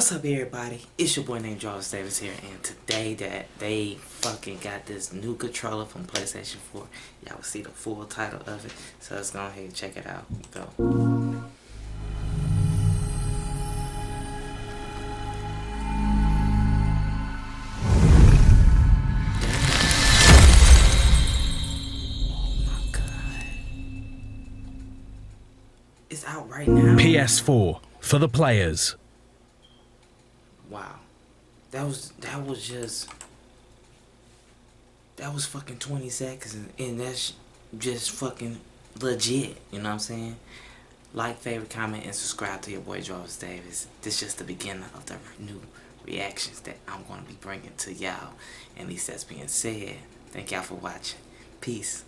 What's up everybody? It's your boy named Jarvis Davis here and today that they fucking got this new controller from PlayStation 4. Y'all will see the full title of it. So let's go ahead and check it out. Go. Oh my god. It's out right now. PS4 for the players. Wow. That was that was just that was fucking 20 seconds and, and that's just fucking legit, you know what I'm saying? Like, favorite, comment, and subscribe to your boy Jarvis Davis. This is just the beginning of the new reactions that I'm going to be bringing to y'all. And least that's being said. Thank y'all for watching. Peace.